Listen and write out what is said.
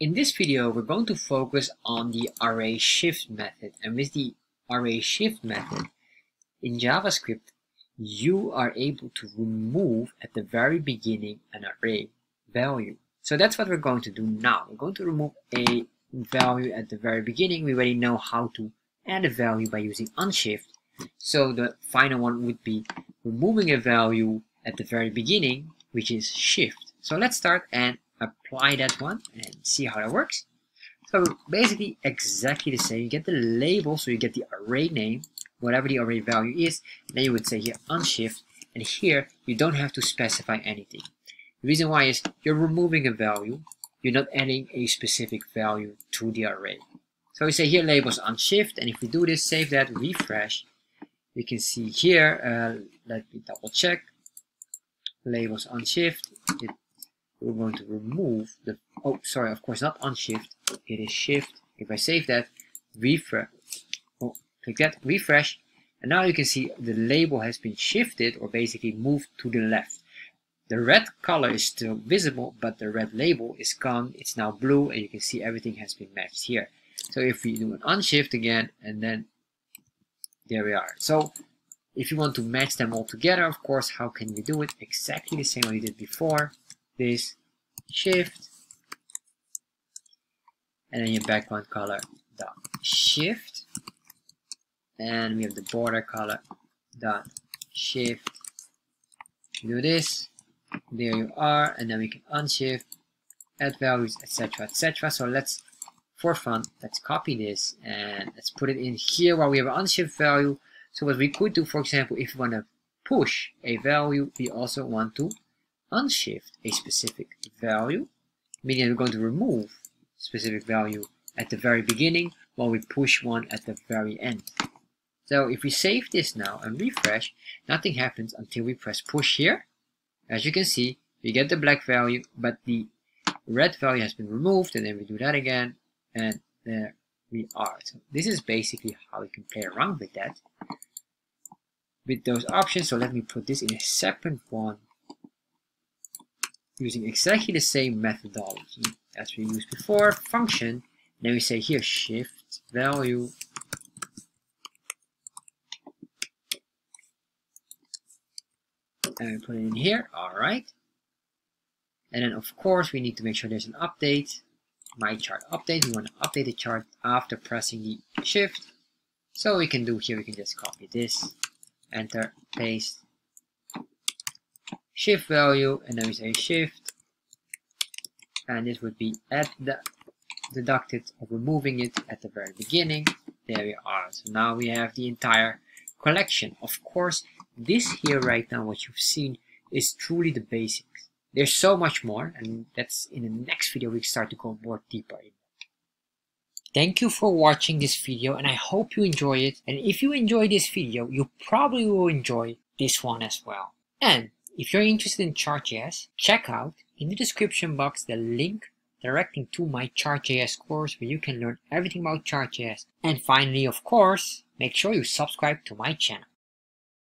In this video, we're going to focus on the array shift method. And with the array shift method in JavaScript, you are able to remove at the very beginning an array value. So that's what we're going to do now. We're going to remove a value at the very beginning. We already know how to add a value by using unshift. So the final one would be removing a value at the very beginning, which is shift. So let's start and apply that one and see how that works. So basically exactly the same. You get the label, so you get the array name, whatever the array value is. then you would say here unshift, and here you don't have to specify anything. The reason why is you're removing a value, you're not adding a specific value to the array. So we say here labels unshift, and if we do this, save that, refresh, we can see here, uh, let me double check, labels unshift, we're going to remove the, oh, sorry, of course, not unshift, it is shift. If I save that, refresh, oh, click that, refresh, and now you can see the label has been shifted or basically moved to the left. The red color is still visible, but the red label is gone. It's now blue, and you can see everything has been matched here. So if we do an unshift again, and then there we are. So if you want to match them all together, of course, how can we do it? Exactly the same way we did before this shift and then your background color dot shift and we have the border color dot shift. Do this there you are and then we can unshift add values etc etc so let's for fun let's copy this and let's put it in here while we have an unshift value. So what we could do for example if we want to push a value we also want to unshift a specific value, meaning we're going to remove specific value at the very beginning while we push one at the very end. So if we save this now and refresh, nothing happens until we press push here. As you can see, we get the black value, but the red value has been removed, and then we do that again, and there we are. So this is basically how we can play around with that, with those options. So let me put this in a separate one using exactly the same methodology as we used before, function, then we say here shift value and we put it in here, alright. And then of course we need to make sure there's an update, my chart update, we want to update the chart after pressing the shift. So we can do here, we can just copy this, enter, paste, shift value and then we say shift and this would be at the deducted of removing it at the very beginning. There we are. So now we have the entire collection. Of course this here right now what you've seen is truly the basics. There's so much more and that's in the next video we start to go more deeper in. Thank you for watching this video and I hope you enjoy it. And if you enjoy this video you probably will enjoy this one as well. And if you're interested in Chart.js, check out in the description box the link directing to my Chart.js course where you can learn everything about Chart.js. And finally, of course, make sure you subscribe to my channel.